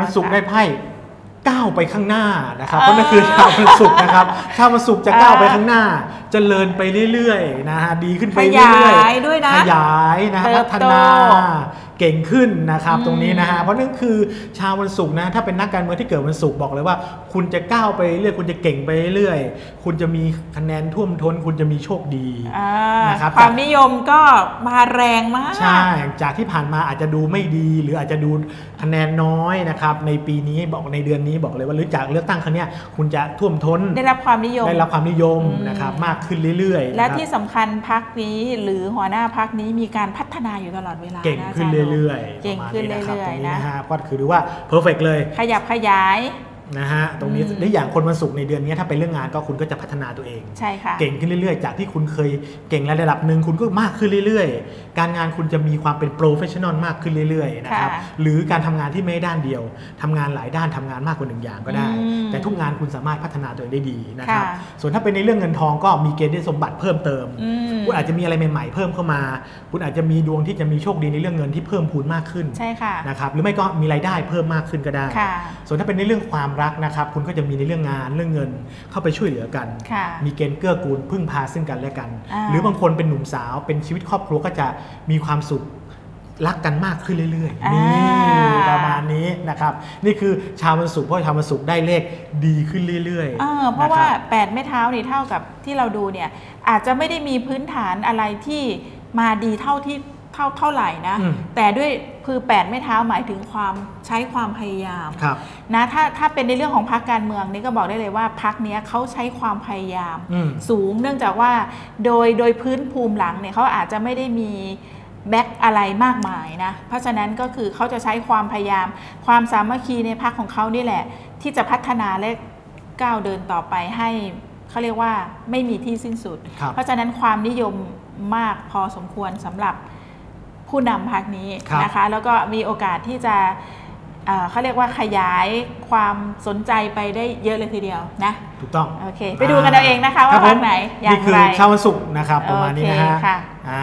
วันศุกร์ได้ไพ่ก้าวไปข้างหน้านะครับเออเพราะนั่นคือชาววันศุกร์นะครับชาววันศุกร์จะเออก้าวไปข้างหน้าเจริญไปเรื่อยๆนะฮะดีขึ้นไปขเรื่อยยายด้วยนะขยายนะเติพับฒโตนา เก่งขึ้นนะครับอืมตรงนี้นะฮะเพราะนั่นคือชาววันศุกร์นะถ้าเป็นนักการเมืองที่เกิดวันศุกร์บอกเลยว่า คุณจะก้าวไปเรื่อยคุณจะเก่งไปเรื่อยคุณจะมีคะแนนท่วมท้น คุณจะมีโชคดีอ่านะครับความนิยมก็มาแรงมากใช่จากที่ผ่านมาอาจจะดูไม่ดี หรืออาจจะดูคะแนนน้อยนะครับในปีนี้บอกในเดือนนี้บอกเลยว่าหรือจากเลือกตั้งครั้งเนี้ยคุณจะท่วมท้นได้รับความนิยมได้รับความนิยมอืมนะครับมากขึ้นเรื่อย ๆ และนะครับที่สำคัญพักนี้หรือหัวหน้าพักนี้มีการพัฒนาอยู่ตลอดเวลาเก่งะขึ้นาจาเรื่อยๆเก่งขึ้นประมาณเรื่อยตรงๆนี้นะนะฮะก็คือดูว่าเพอร์เฟกเลย ขยับขยาย นะฮะตรงนี้อืมได้อย่างคนวันศุกร์ในเดือนนี้ถ้าเป็นเรื่องงานก็คุณก็จะพัฒนาตัวเองใช่ค่ะเก่งขึ้นเรื่อยๆ จากที่คุณเคยเก่งระดับหนึ่งคุณก็มากขึ้นเรื่อยๆ การงานคุณจะมีความเป็น professional มากขึ้นเรื่อยๆนะครับค่ะหรือการทำงานที่ไม่ได้ด้านเดียวทำงานหลายด้านทำงานมากกว่าหนึ่งอย่างก็ได้อืมแต่ทุกงานคุณสามารถพัฒนาตัวเองได้ดีนะครับค่ะส่วนถ้าเป็นในเรื่องเงินทองก็มีเกณฑ์ได้สมบัติเพิ่มเติมอืมคุณอาจจะมีอะไรใหม่ๆ เพิ่มเข้ามา คุณอาจจะมีดวงที่จะมีโชคดีในเรื่องเงินที่เพิ่มพูนมากขึ้นใช่ค่ะนะครับหรือไม่ก็มีรายได้เพิ่มมากขึ้นก็ได้ค่ะส่วนถ้าเป็นในเรื่องความรักนะครับ คุณก็จะมีในเรื่องงานเรื่องเงินเข้าไปช่วยเหลือกันค่ะมีเกณฑ์เกื้อกูลพึ่งพาซึ่งกันและกันอ่าหรือบางคนเป็นหนุ่มสาวเป็นชีวิตครอบครัวก็จะมีความสุขรักกันมากขึ้นเรื่อยๆ นี่ประมาณนี้นะครับ นี่คือชาววันศุกร์เพราะชาววันศุกร์ได้เลขดีขึ้นเรื่อยเออเพราะนคว่าบ8ไม้เท้านี่เท่ากับที่เราดูเนี่ยอาจจะไม่ได้มีพื้นฐานอะไรที่มาดีเท่าที่ เท่าเท่าไหร่นะอืมแต่ด้วยคือ8ไม้เท้าหมายถึงความใช้ความพยายามครับนะถ้าถ้าเป็นในเรื่องของพรรคการเมืองนี่ก็บอกได้เลยว่าพรรคเนี้ยเขาใช้ความพยายามอืมสูงเนื่องจากว่าโดยโดยพื้นภูมิหลังเนี่ยเขาอาจจะไม่ได้มีแบ็คอะไรมากมายนะ เพราะฉะนั้นก็คือเขาจะใช้ความพยายาม ความสามัคคีในพรรคของเขานี่แหละ ที่จะพัฒนาและก้าวเดินต่อไปให้เขาเรียกว่าไม่มีที่สิ้นสุดครับเพราะฉะนั้นความนิยมมากพอสมควรสำหรับ ผู้นำพรรคนี้ครับนะคะ แล้วก็มีโอกาสที่จะเอ่อเขาเรียกว่าขยายความสนใจไปได้เยอะเลยทีเดียวนะ ถูกต้อง โอเค ไปดูกันเอาเองนะคะรัว่าบผมพรรคไหน อย่างนี่คือไรชาววันศุกร์นะครับ ประมาณนี้นะฮะโอเคค่ะอ่า